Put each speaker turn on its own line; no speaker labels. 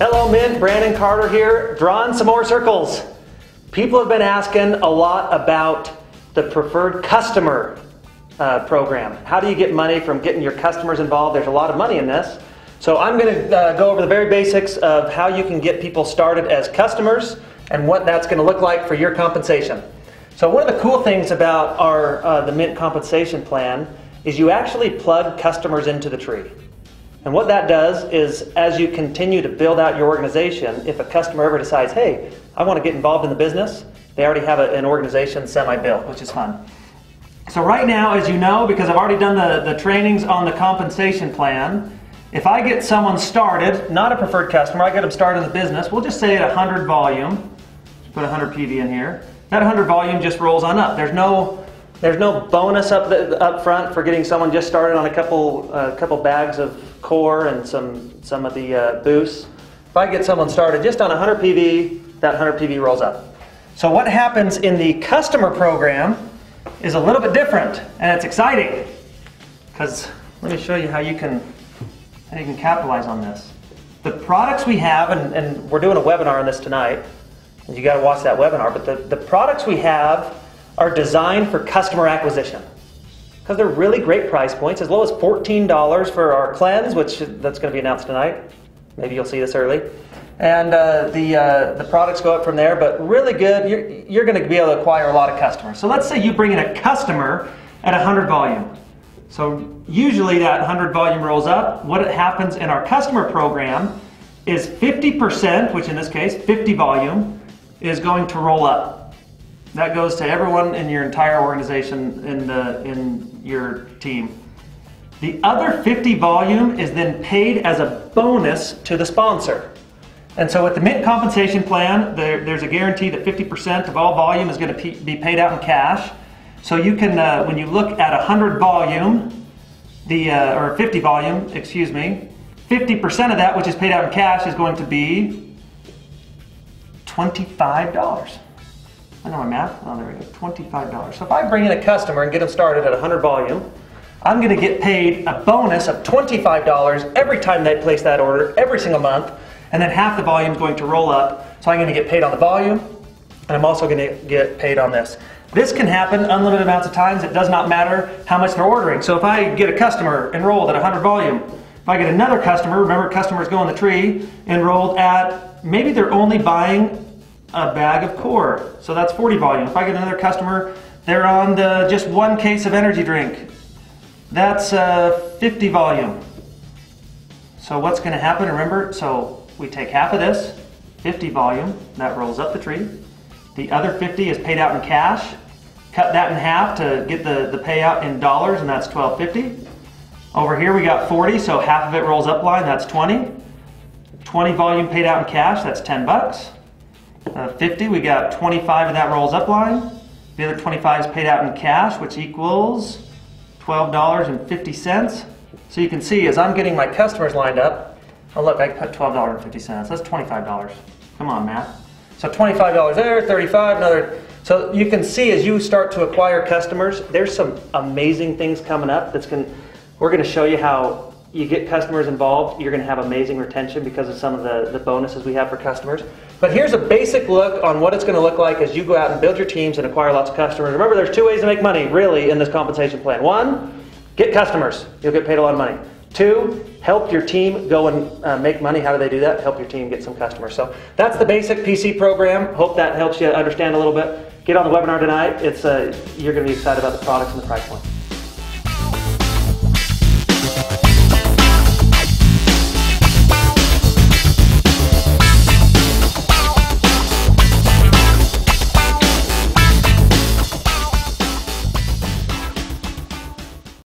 MYNT, Brandon Carter here, drawing some more circles. People have been asking a lot about the preferred customer uh, program. How do you get money from getting your customers involved? There's a lot of money in this. So I'm going to uh, go over the very basics of how you can get people started as customers and what that's going to look like for your compensation. So one of the cool things about our uh, the MYNT compensation plan is you actually plug customers into the tree. And what that does is as you continue to build out your organization, if a customer ever decides, hey, I want to get involved in the business, they already have a, an organization semi-built, which is fun. So right now, as you know, because I've already done the, the trainings on the compensation plan, if I get someone started, not a preferred customer, I get them started in the business, we'll just say at 100 volume, put 100 PV in here, that 100 volume just rolls on up. There's no, there's no bonus up, the, up front for getting someone just started on a couple, uh, couple bags of core and some, some of the uh, boosts. If I get someone started just on 100 PV, that 100 PV rolls up. So what happens in the customer program is a little bit different and it's exciting because let me show you how you can how you can capitalize on this. The products we have, and, and we're doing a webinar on this tonight, and you got to watch that webinar, but the, the products we have are designed for customer acquisition because they're really great price points, as low as $14 for our cleanse, which that's going to be announced tonight. Maybe you'll see this early. And uh, the, uh, the products go up from there, but really good. You're, you're going to be able to acquire a lot of customers. So let's say you bring in a customer at 100 volume. So usually that 100 volume rolls up. What happens in our customer program is 50%, which in this case, 50 volume, is going to roll up. That goes to everyone in your entire organization in, the, in your team. The other 50 volume is then paid as a bonus to the sponsor. And so with the MYNT compensation plan, there, there's a guarantee that 50% of all volume is going to be paid out in cash. So you can, uh, when you look at 100 volume, the uh, or 50 volume, excuse me, 50% of that, which is paid out in cash, is going to be $25. I know my math. Oh, there we go. $25. So if I bring in a customer and get them started at 100 volume, I'm going to get paid a bonus of $25 every time they place that order, every single month and then half the volume is going to roll up. So I'm going to get paid on the volume, and I'm also going to get paid on this. This can happen unlimited amounts of times. It does not matter how much they're ordering. So if I get a customer enrolled at 100 volume, if I get another customer, remember customers go in the tree, enrolled at, maybe they're only buying a bag of core. So that's 40 volume. If I get another customer, they're on the just one case of energy drink. That's uh, 50 volume. So what's going to happen? Remember, so we take half of this, 50 volume, that rolls up the tree. The other 50 is paid out in cash. Cut that in half to get the, the payout in dollars, and that's 12.50. Over here we got 40, so half of it rolls up line, that's 20. 20 volume paid out in cash, that's 10 bucks. Uh, 50, we got 25 of that rolls up line. The other 25 is paid out in cash, which equals $12.50. So you can see as I'm getting my customers lined up, Oh look, I put $12.50. That's $25. Come on, Matt. So $25 there, 35, another. So you can see as you start to acquire customers, there's some amazing things coming up that's going we're going to show you how you get customers involved, you're going to have amazing retention because of some of the, the bonuses we have for customers. But here's a basic look on what it's going to look like as you go out and build your teams and acquire lots of customers. Remember, there's two ways to make money, really, in this compensation plan. One, get customers. You'll get paid a lot of money. Two, help your team go and uh, make money. How do they do that? Help your team get some customers. So that's the basic PC program. Hope that helps you understand a little bit. Get on the webinar tonight. It's uh, You're going to be excited about the products and the price point.